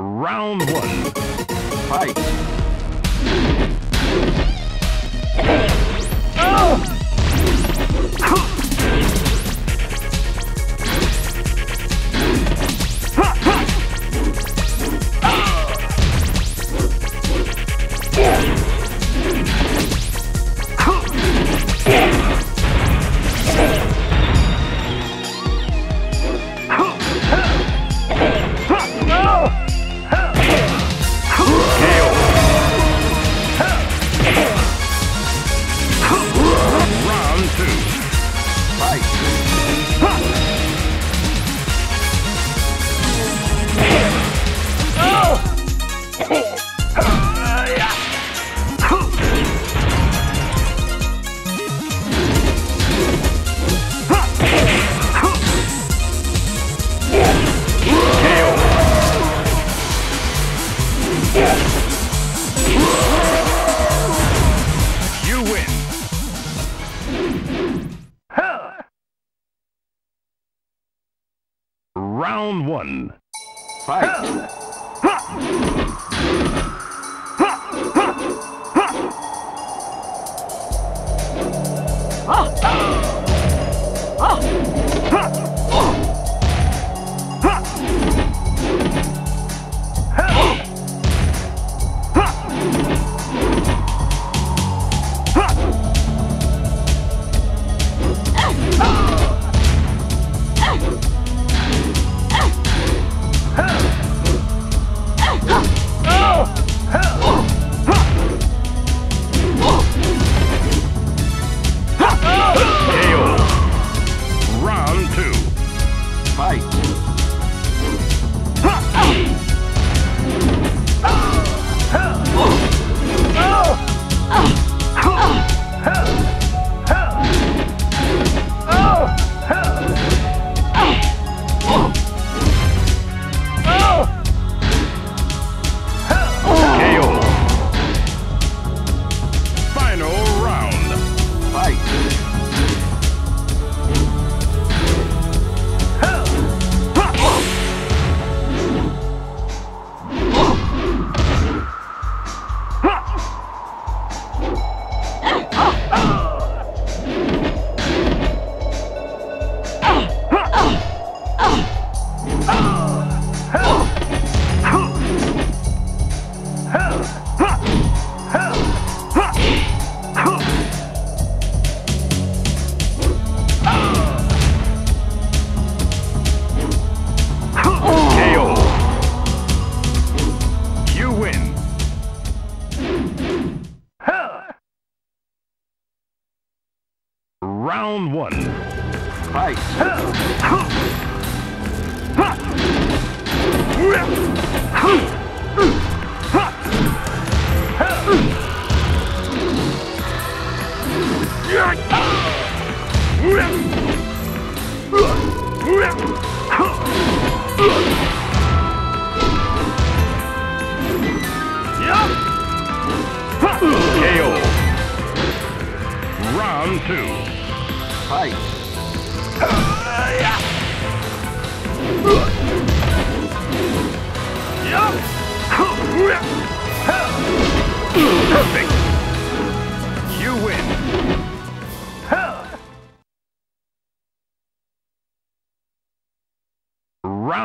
Round one. Fight. one. Fight!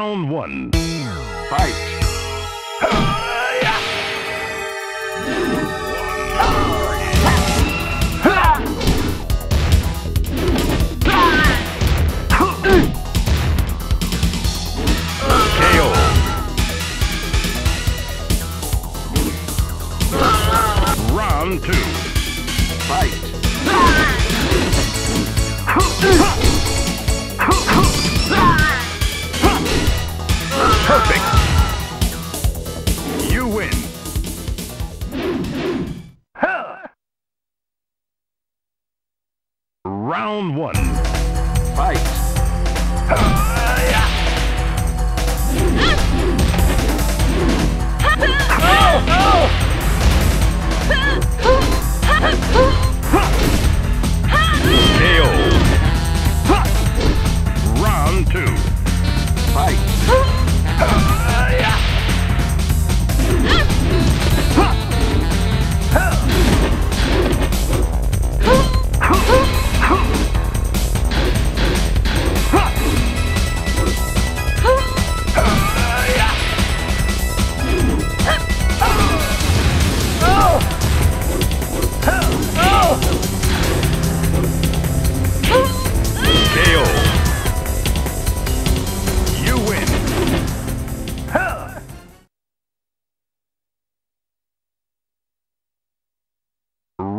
Round one. Fight. Round one. Fight. Ah,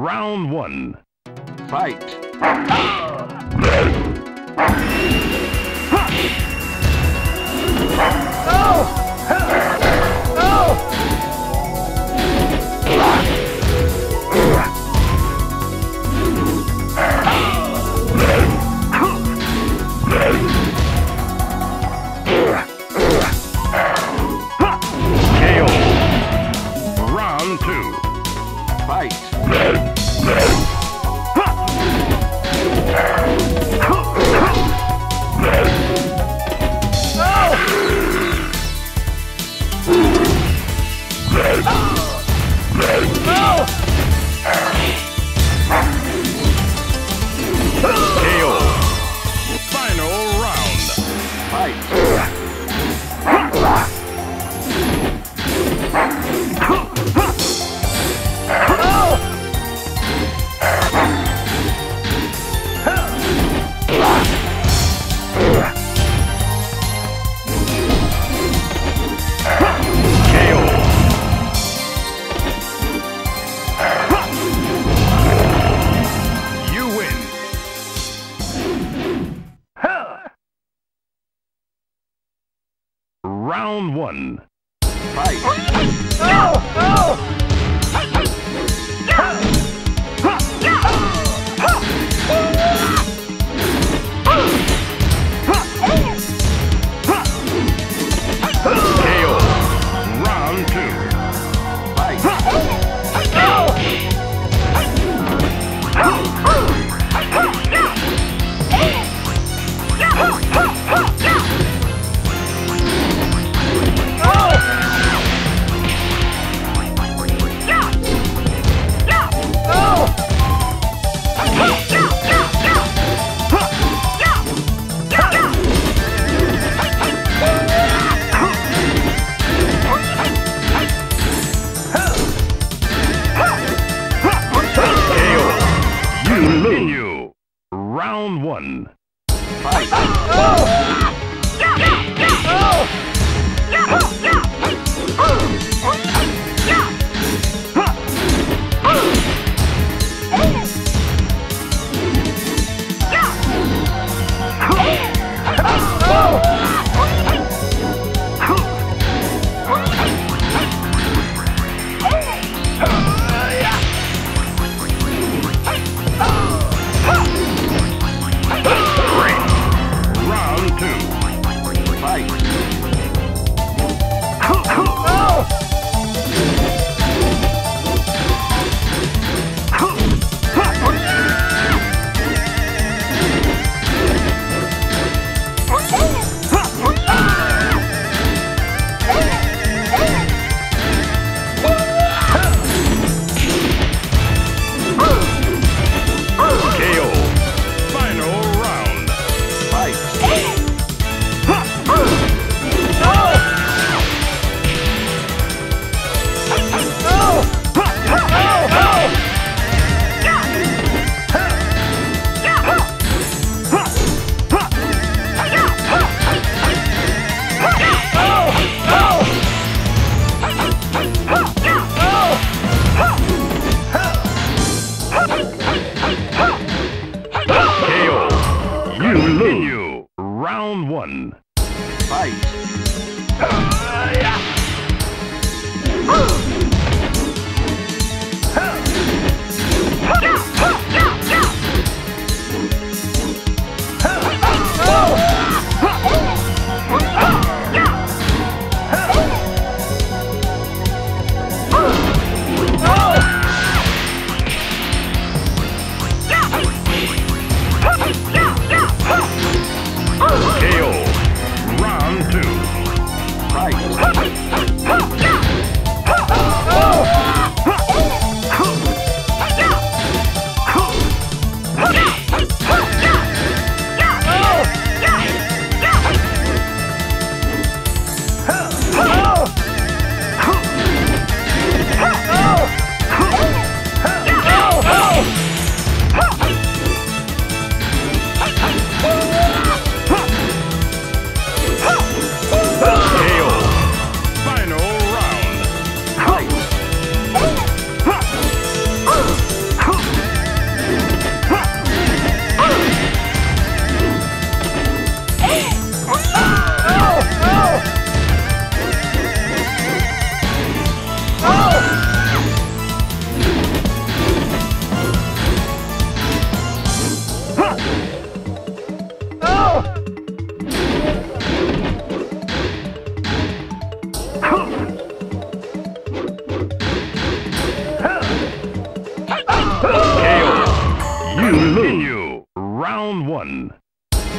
Round one. Fight. KO. Round two. Fight. Round one. Fight. KO. Round one. Fight. Round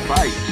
Fight.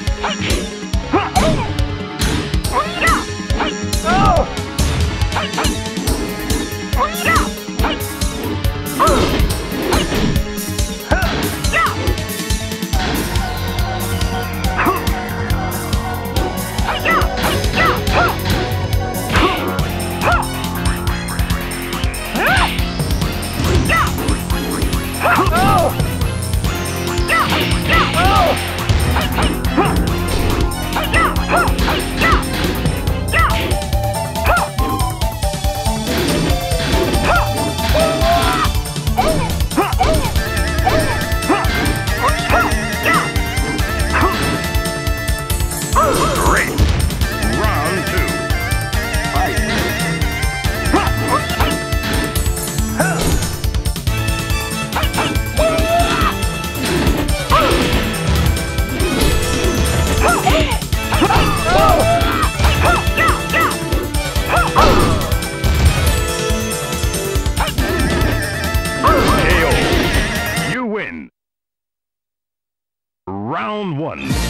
One.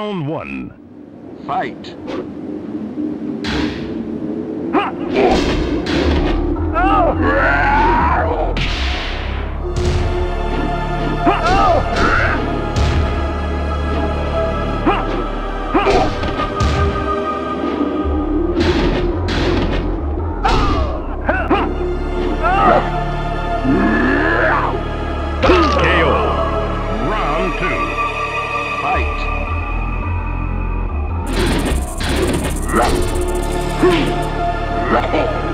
Round one. Fight. Right. Hmm. Ready.